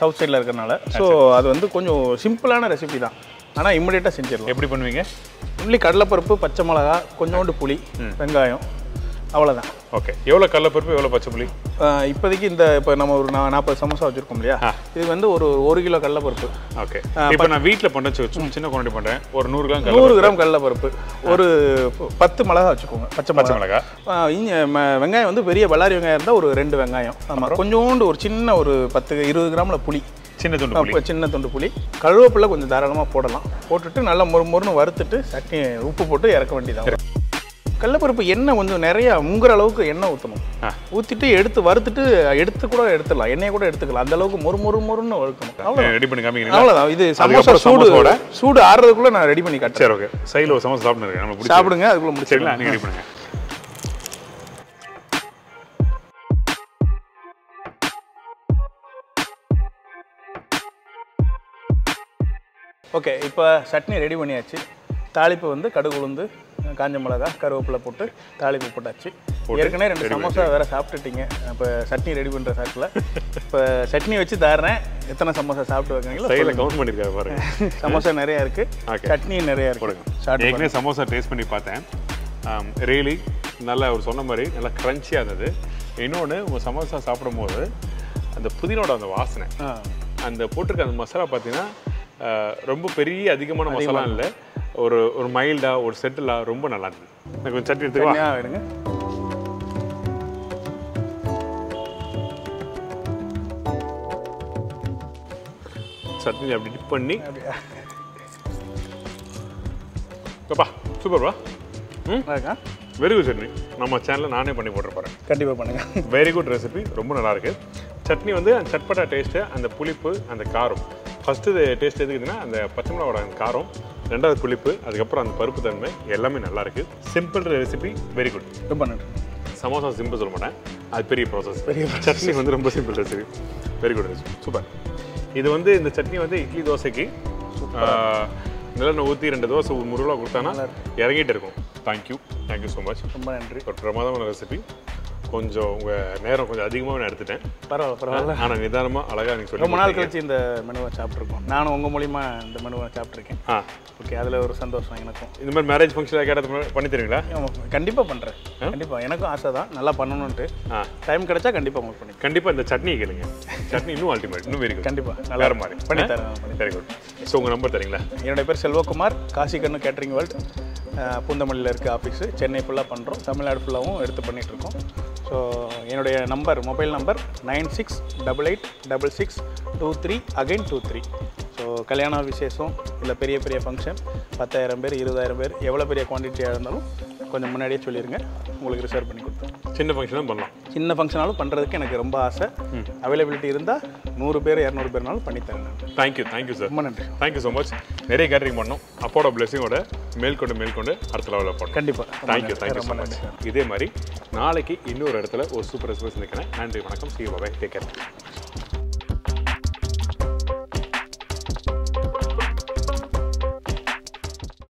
சவுத் சைடில் இருக்கறனால. ஸோ அது வந்து கொஞ்சம் சிம்பிளான ரெசிபி தான். ஆனால் இம்மிடியட்டாக செஞ்சிடலாம். எப்படி பண்ணுவீங்க? ஒன்லி கடலைப்பருப்பு பச்சை மிளகா கொஞ்சோண்டு புளி வெங்காயம். அவ்வளோதான் ஓகே எவ்வளோ கடலப்பருப்பு எவ்வளோ பச்சை புளி இப்போதைக்கு இந்த இப்போ நம்ம ஒரு நா- நாற்பது சமோசா வச்சுருக்கோம் இல்லையா? இது வந்து ஒரு ஒரு கிலோ கடலைப்பருப்பு. ஓகே இப்போ நான் வீட்டில் பண்ண சும்மா சின்ன குவான்டிட்டி பண்ணுறேன் ஒரு நூறு கிராம் நூறு கிராம் கடலைப்பருப்பு. ஒரு பத்து மிளகா வச்சுக்கோங்க. பச்சை பச்சை மிளகா. வெங்காயம் வந்து பெரிய பல்லாரி வெங்காயம் இருந்தால் ஒரு ரெண்டு வெங்காயம். ஆமாம் கொஞ்சோண்டு ஒரு சின்ன ஒரு பத்து இருபது கிராமில் புளி. சின்ன துண்டு சின்ன துண்டு புளி. கருவேப்பிலை கொஞ்சம் தாராளமாக போடலாம். போட்டுட்டு நல்லா மொறு மொறுன்னு வறுத்துட்டு சட்னி உப்பு போட்டு இறக்க வேண்டியதான் கடலப்பருப்பு எண்ணெய் கொஞ்சம் நிறையா முங்குற அளவுக்கு எண்ணெய் ஊற்றணும். ஊற்றிட்டு எடுத்து வறுத்துட்டு எடுத்து கூட எடுத்துடலாம். எண்ணெயை கூட எடுத்துக்கலாம். அந்த அளவுக்கு மொறு மொறு மொறுன்னு வறுக்கணும். அவ்வளோ ரெடி பண்ணி காமிக்கிறீங்களா? அவ்வளோதான் இது சமோசா சூடு? சூடு ஆறுறதுக்குள்ளே நான் ரெடி பண்ணி காட்டுறேன். சரி ஓகே சைடில் ஒரு சமோசா சாப்பிட்டு நம்ம சாப்பிடுங்க அதுக்குள்ளே முடிச்சிடலாம். நீங்கள் ரெடி பண்ணுங்க. ஓகே இப்போ சட்னி ரெடி பண்ணியாச்சு. தாளிப்பு வந்து கடுகு உளுந்து காஞ்ச மிளகா கருவேப்பிலை போட்டு தாளிப்பு போட்டாச்சு. ஏற்கனவே ரெண்டு சமோசா வேற சாப்பிட்டுட்டீங்க. இப்போ சட்னி ரெடி பண்ணுற சாட்டில் இப்போ சட்னி வச்சு தர்றேன். எத்தனை சமோசா சாப்பிட்டு வைக்கிறீங்களோ சைடில் கவுண்ட் பண்ணியிருக்காரு பாருங்க. சமோசா நிறையா இருக்கு. Okay. சட்னி நிறையா இருக்கு. ஸ்டார்ட் ஏற்கனவே சமோசா டேஸ்ட் பண்ணி பார்த்தேன். ரியலி நல்லா அவர் சொன்ன மாதிரி நல்லா க்ரன்ச்சியாக இருந்தது. இன்னொன்று உங்கள் சமோசா சாப்பிடும்போது அந்த புதினோட அந்த வாசனை. அந்த போட்டிருக்க அந்த மசாலா பார்த்தீங்கன்னா ரொம்ப பெரிய அதிகமான மசாலா இல்லை. ஒரு ஒரு மைல்டாக ஒரு செட்டிலாக ரொம்ப நல்லா இருந்தது எனக்கு கொஞ்சம் சட்னி எடுத்துக்கவா? தனியாக எடுங்க. சட்னி அப்படி டிப் பண்ணி. அப்பா சூப்பர்ப்பா ம்? Very good chutney. நம்ம சேனலில் நானே பண்ணி போட்டு போகிறேன் கண்டிப்பாக பண்ணுங்க. வெரி குட் ரெசிபி ரொம்ப நல்லா இருக்கு சட்னி வந்து அந்த சட்பட்டா டேஸ்ட்டு அந்த புளிப்பு அந்த காரம். ஃபஸ்ட்டு டேஸ்ட் எதுக்குதுன்னா அந்த பச்சை மிளகாவோட அந்த காரம். ரெண்டாவது புளிப்பு அதுக்கப்புறம் அந்த பருப்பு தன்மை எல்லாமே நல்லா இருக்கு. சிம்பிள் ரெசிபி வெரி குட் ரொம்ப நன்றி. சமோசா சிம்பிள் சொல்ல மாட்டேன். அது பெரிய ப்ராசஸ் பெரிய சட்னி வந்து ரொம்ப simple recipe very good recipe super இது வந்து இந்த சட்னி வந்து இட்லி தோசைக்கு ஆஹ், நல்லெண்ணெய் ஊற்றி ரெண்டு தோசை ஒரு முருகா கொடுத்தானா இறங்கிட்டு இருக்கும். தேங்க்யூ தேங்க்யூ ஸோ மச் ரொம்ப நன்றி. ஒரு பிரமாதமான ரெசிபி கொஞ்சம் உங்கள் நேரம் கொஞ்சம் அதிகமாக நான் எடுத்துட்டேன். பரவாயில்ல பரவாயில்ல. ஆனால் நிதானமாக அழகாக நீங்கள் சொல்லி ரொம்ப நாள். கழிச்சு இந்த மெனுவை சாப்பிட்ருக்கோம் நானும் உங்கள் மூலிமா இந்த மெனுவை சாப்பிட்ருக்கேன் ஆ. ஓகே அதில் ஒரு சந்தோஷம் எனக்கும். இந்த மாதிரி மேரேஜ் ஃபங்க்ஷன் கேட்டது பண்ணி தருவீங்களா? கண்டிப்பாக பண்ணுறேன் கண்டிப்பாக எனக்கும் ஆசை தான். நல்லா பண்ணணுன்ட்டு ஆ. டைம் கிடைச்சா கண்டிப்பாக உங்களுக்கு பண்ணி கண்டிப்பாக இந்த சட்னி கேளுங்க. சட்னி இன்னும் அல்டிமேட் இன்னும் வெரி குட் கண்டிப்பா. நல்லா மாதிரி. பண்ணி தரேன், வெரி குட் ஸோ உங்கள் நம்பர் தரீங்களா? என்னுடைய பேர் செல்வகுமார். காசி கண்ணு கேட்ரிங் வேர்ல்டு. பூந்தமல்லியில் இருக்க ஆஃபீஸு சென்னை ஃபுல்லாக பண்ணுறோம் தமிழ்நாடு ஃபுல்லாகவும் எடுத்து பண்ணிகிட்ருக்கோம் ஸோ என்னுடைய number mobile number nine six double eight double six two three again two three so கல்யாண விசேஷம் இல்லை பெரிய பெரிய ஃபங்க்ஷன் பத்தாயிரம் பேர் இருபதாயிரம் பேர் எவ்வளோ பெரிய குவான்டிட்டியாக இருந்தாலும் கொஞ்சம் முன்னாடியே சொல்லிடுங்க உங்களுக்கு ரிசர்வ் பண்ணி கொடுத்தோம். சின்ன ஃபங்க்ஷனும் பண்ணலாம். சின்ன ஃபங்க்ஷனாலும் பண்ணுறதுக்கு எனக்கு ரொம்ப ஆசை. அவைலபிலிட்டி இருந்தால் நூறு பேர் இரநூறு பேர்னாலும் பண்ணித்தரேன். தேங்க்யூ தேங்க்யூ சார் ரொம்ப நன்றி. தேங்க்யூ ஸோ மச் நிறைய கேட்டரிங் பண்ணோம். அப்போட பிளெஸிங்கோட மேல்கொண்டு மேல்கொண்டு அடுத்த லெவலில் பண்ணோம் கண்டிப்பாக தேங்க்யூ தேங்க்யூ ஸோ மச் இதே மாதிரி நாளைக்கு இன்னொரு இடத்துல ஒரு சூப்பர் ரெசிபி சந்திக்கிறேன் நன்றி வணக்கம். C பாபாய் take care